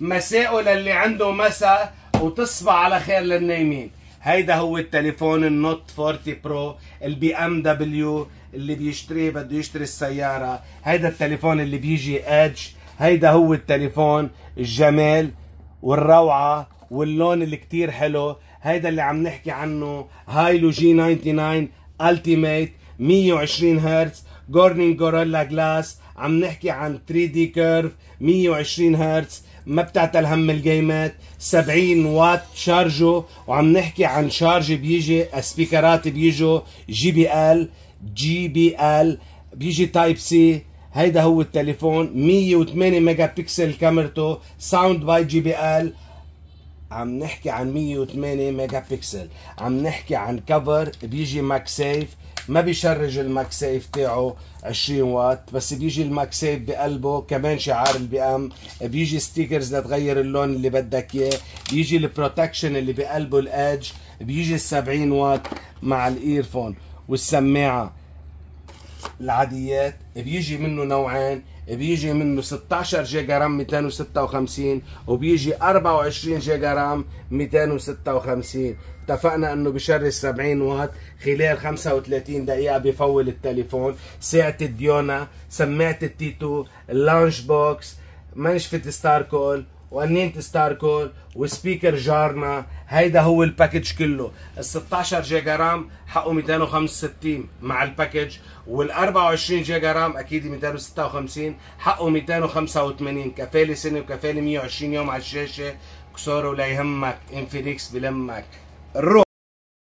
مساء للي عنده مساء وتصبح على خير للنايمين. هيدا هو التليفون ال Note 40 Pro ال BMW اللي بيشتريه بده يشتري السيارة. هيدا التليفون اللي بيجي edge هيدا هو التليفون الجمال والروعة واللون اللي كتير حلو. هيدا اللي عم نحكي عنه Helio G99 Ultimate 120 هرتز. Corning Gorilla Glass عم نحكي عن 3D curve 120 هرتز. ما بتعتل هم الجيمات. 70 واط شارجو. وعم نحكي عن charge بيجي سبيكرات بيجوا جي بي إل جي بي إل بيجي type C هيدا هو التليفون. 108 ميجا بكسل كاميرته. sound by JBL. عم نحكي عن 108 ميجا بكسل عم نحكي عن cover بيجي MagSafe ما بيشرج ال MagSafe تاعه 20 واط بس بيجي ال MagSafe بقلبه كمان شعار ال BM بيجي stickers لتغير اللون اللي بدك إياه بيجي ال protection اللي بقلبه ال edge بيجي ال 70 واط مع ال earphone والسماعة. العاديات. بيجي منه نوعين بيجي منه 16 جيجا RAM 256 وبيجي 24 جيجا RAM 256 اتفقنا إنه بشرج 70 واط خلال 35 دقيقة بفول التليفون. ساعة الديونا سماعة التيتو ال lunch box منشفة Star Cool وقنينة Star Cool و speaker جارنا. هيدا هو ال package كله. ال 16 جيجا RAM حقه 265 مع ال package. وال 24 جيجا RAM أكيد 256 حقه 285 كفالة سنة وكفالة 120 يوم على الشاشة. كسوره لا يهمك. Infinix بلمك. الروح